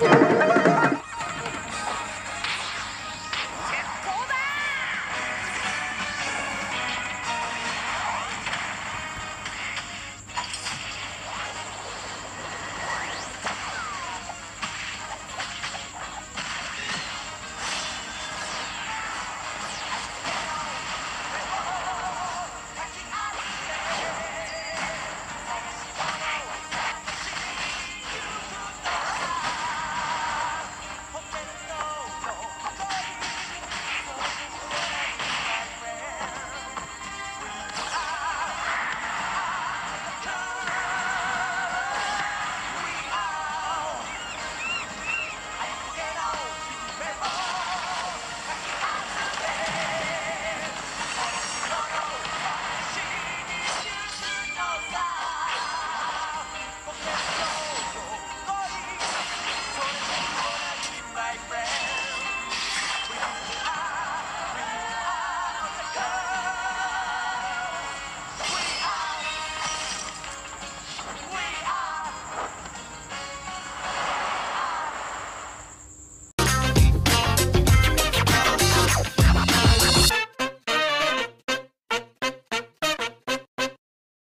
Yeah.